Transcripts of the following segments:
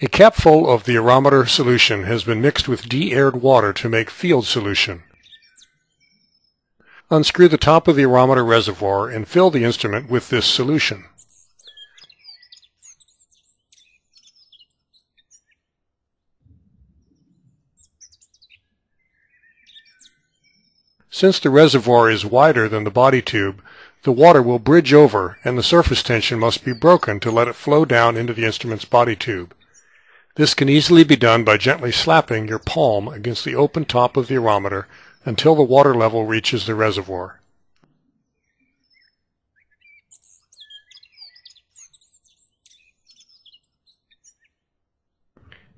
A capful of the IRROMETER solution has been mixed with de-aired water to make field solution. Unscrew the top of the IRROMETER reservoir and fill the instrument with this solution. Since the reservoir is wider than the body tube, the water will bridge over and the surface tension must be broken to let it flow down into the instrument's body tube. This can easily be done by gently slapping your palm against the open top of the IRROMETER until the water level reaches the reservoir.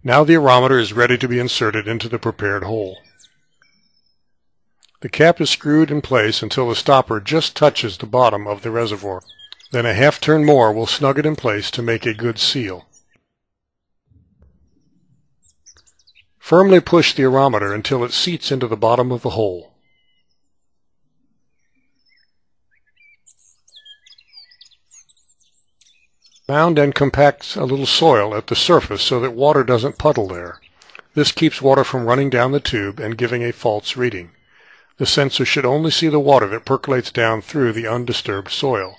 Now the IRROMETER is ready to be inserted into the prepared hole. The cap is screwed in place until the stopper just touches the bottom of the reservoir. Then a half turn more will snug it in place to make a good seal. Firmly push the IRROMETER until it seats into the bottom of the hole. Mound and compact a little soil at the surface so that water doesn't puddle there. This keeps water from running down the tube and giving a false reading. The sensor should only see the water that percolates down through the undisturbed soil.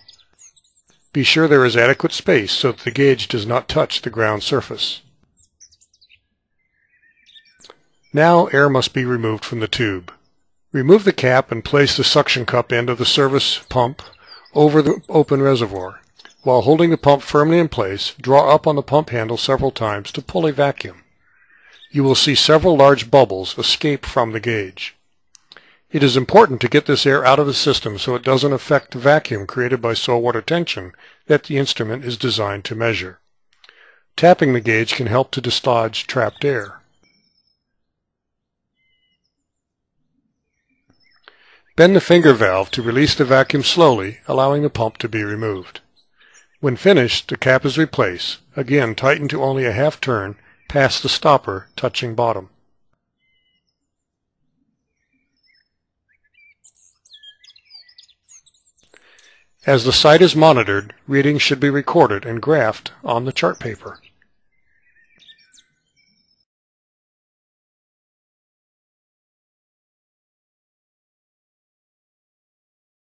Be sure there is adequate space so that the gauge does not touch the ground surface. Now air must be removed from the tube. Remove the cap and place the suction cup end of the service pump over the open reservoir. While holding the pump firmly in place, draw up on the pump handle several times to pull a vacuum. You will see several large bubbles escape from the gauge. It is important to get this air out of the system so it doesn't affect the vacuum created by soil water tension that the instrument is designed to measure. Tapping the gauge can help to dislodge trapped air. Bend the finger valve to release the vacuum slowly, allowing the pump to be removed. When finished, the cap is replaced. Again, tighten to only a half turn past the stopper touching bottom. As the site is monitored, readings should be recorded and graphed on the chart paper.